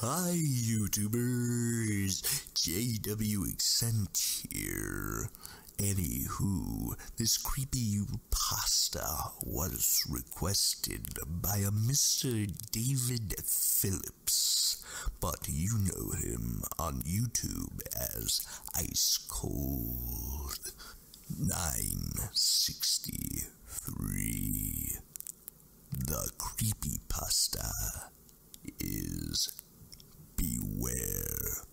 Hi, YouTubers! JW Eccent here. Anywho, this creepy pasta was requested by a Mr. David Phillips, but you know him on YouTube as Ice Cold 963. The creepy pasta is Beware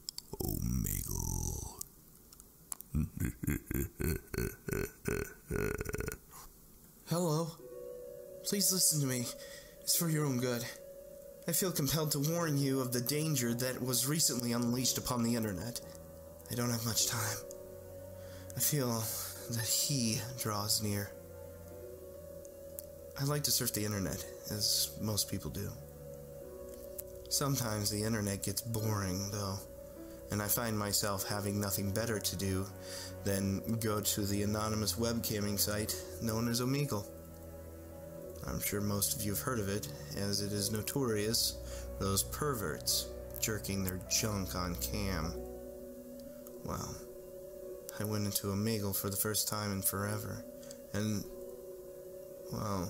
Omegle. Hello. Please listen to me. It's for your own good. I feel compelled to warn you of the danger that was recently unleashed upon the internet. I don't have much time. I feel that he draws near. I like to surf the internet, as most people do. Sometimes the internet gets boring, though, and I find myself having nothing better to do than go to the anonymous webcamming site known as Omegle. I'm sure most of you have heard of it, as it is notorious for those perverts jerking their junk on cam. Well, I went into Omegle for the first time in forever, and, well,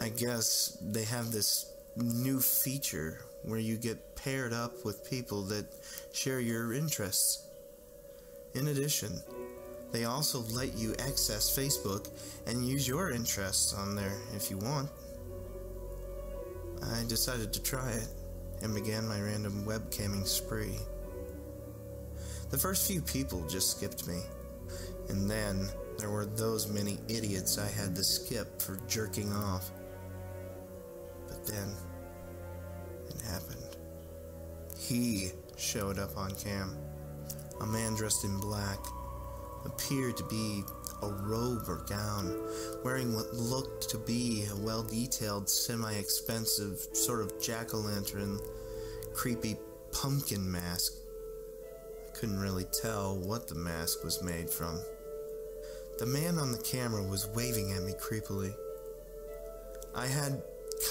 I guess they have this new feature where you get paired up with people that share your interests. In addition, they also let you access Facebook and use your interests on there if you want. I decided to try it and began my random webcamming spree. The first few people just skipped me, and then there were those many idiots I had to skip for jerking off. Then, it happened. He showed up on cam. A man dressed in black, appeared to be a robe or gown, wearing what looked to be a well detailed, semi expensive, sort of jack o' lantern, creepy pumpkin mask. I couldn't really tell what the mask was made from. The man on the camera was waving at me creepily. I had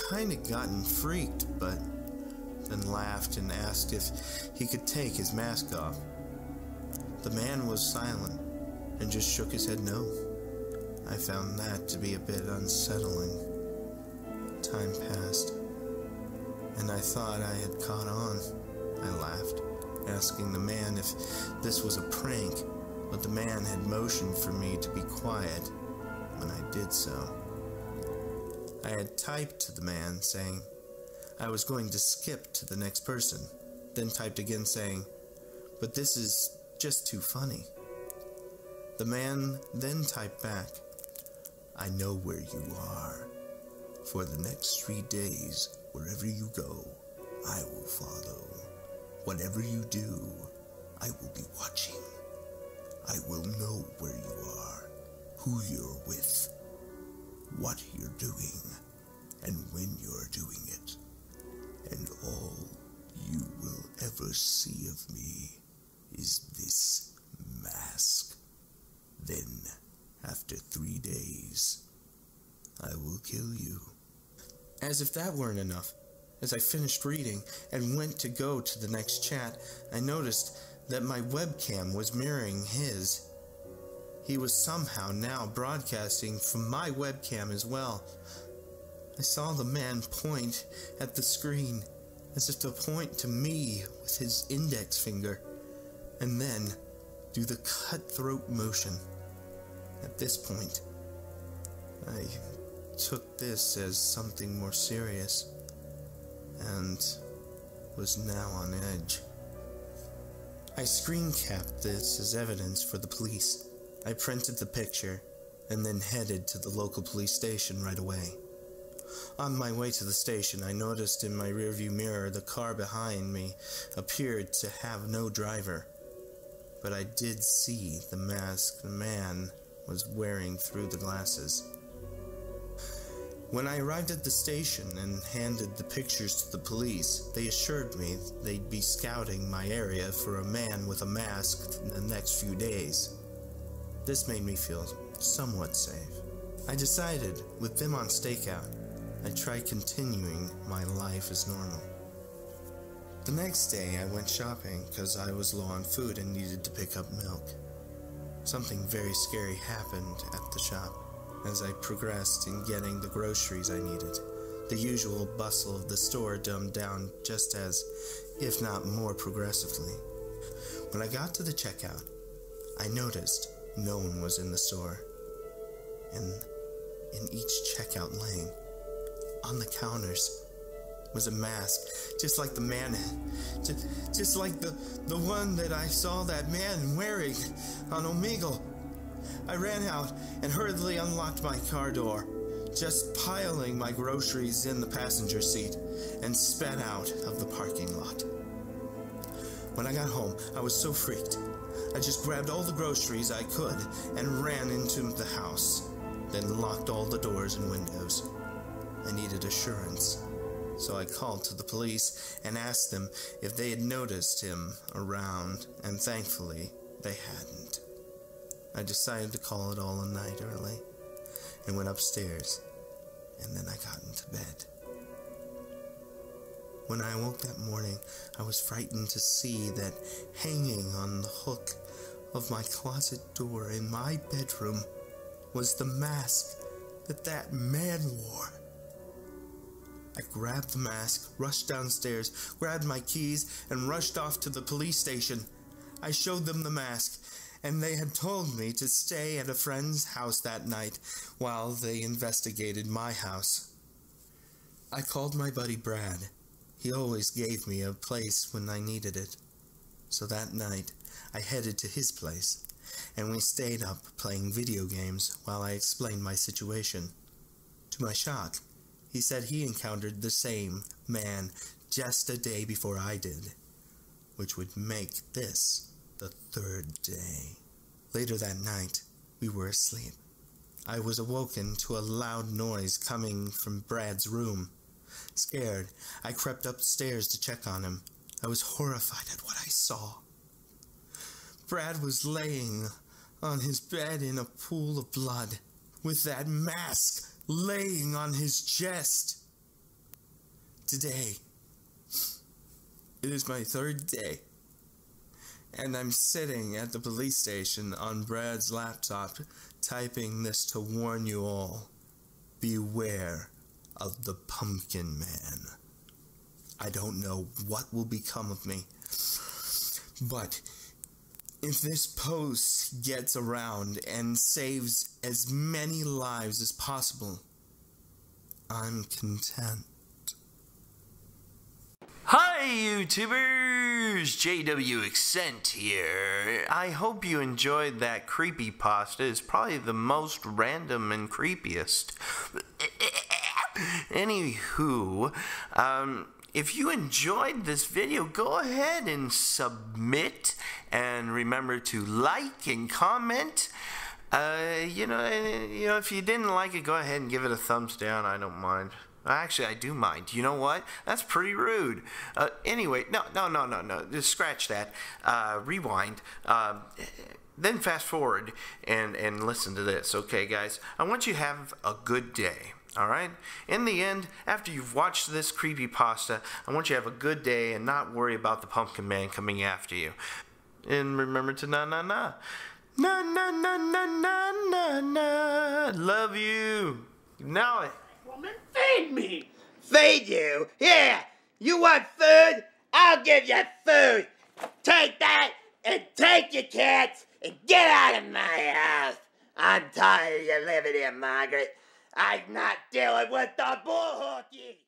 kind of gotten freaked, but then laughed and asked if he could take his mask off. The man was silent and just shook his head no. I found that to be a bit unsettling. Time passed, and I thought I had caught on. I laughed, asking the man if this was a prank, but the man had motioned for me to be quiet when I did so. I had typed to the man saying I was going to skip to the next person, then typed again saying, But this is just too funny. The man then typed back, I know where you are. For the next three days, wherever you go, I will follow. Whatever you do, I will be watching. I will know where you are, who you're with, what you're doing, and when you're doing it. And all you will ever see of me is this mask. Then, after three days, I will kill you. As if that weren't enough, as I finished reading and went to go to the next chat, I noticed that my webcam was mirroring his. He was somehow now broadcasting from my webcam as well. I saw the man point at the screen as if to point to me with his index finger, and then do the cutthroat motion. At this point, I took this as something more serious and was now on edge. I screen capped this as evidence for the police. I printed the picture and then headed to the local police station right away. On my way to the station, I noticed in my rearview mirror the car behind me appeared to have no driver, but I did see the mask the man was wearing through the glasses. When I arrived at the station and handed the pictures to the police, they assured me they'd be scouting my area for a man with a mask in the next few days. This made me feel somewhat safe. I decided, with them on stakeout, I'd try continuing my life as normal. The next day, I went shopping because I was low on food and needed to pick up milk. Something very scary happened at the shop as I progressed in getting the groceries I needed. The usual bustle of the store dumbed down just as, if not more progressively. When I got to the checkout, I noticed no one was in the store. And in each checkout lane, on the counters, was a mask, just like the man, just, just like the, the one that I saw that man wearing on Omegle. I ran out and hurriedly unlocked my car door, just piling my groceries in the passenger seat, and sped out of the parking lot. When I got home, I was so freaked. I just grabbed all the groceries I could and ran into the house, then locked all the doors and windows. I needed assurance, so I called to the police and asked them if they had noticed him around, and thankfully, they hadn't. I decided to call it all a night early and went upstairs, and then I got into bed. When I awoke that morning, I was frightened to see that hanging on the hook of my closet door in my bedroom was the mask that that man wore. I grabbed the mask, rushed downstairs, grabbed my keys, and rushed off to the police station. I showed them the mask, and they had told me to stay at a friend's house that night while they investigated my house. I called my buddy Brad. He always gave me a place when I needed it. So that night, I headed to his place, and we stayed up playing video games while I explained my situation. To my shock, he said he encountered the same man just a day before I did, which would make this the third day. Later that night, we were asleep. I was awoken to a loud noise coming from Brad's room. Scared, I crept upstairs to check on him. I was horrified at what I saw. Brad was laying on his bed in a pool of blood, with that mask laying on his chest. Today, it is my third day and I'm sitting at the police station on Brad's laptop typing this to warn you all. Beware of the Pumpkin Man. I don't know what will become of me, but if this post gets around and saves as many lives as possible, I'm content. Hi, YouTubers! JW Eccent here. I hope you enjoyed that creepy pasta. It's probably the most random and creepiest. Anywho, um, if you enjoyed this video, go ahead and submit and remember to like and comment. Uh, you know, you know, if you didn't like it, go ahead and give it a thumbs down. I don't mind. Actually, I do mind. You know what? That's pretty rude. Uh, anyway, no, no, no, no, no. Just scratch that. Uh, rewind. Uh, then fast forward and, and listen to this. Okay, guys? I want you to have a good day. All right? In the end, after you've watched this creepy pasta, I want you to have a good day and not worry about the pumpkin man coming after you. And remember to na na na. Na na na na na na na. Love you. Now woman, feed me. Feed you? Yeah. You want food? I'll give you food. Take that and take your cats and get out of my house. I'm tired of you living here, Margaret. I'm not dealing with the bullhookies.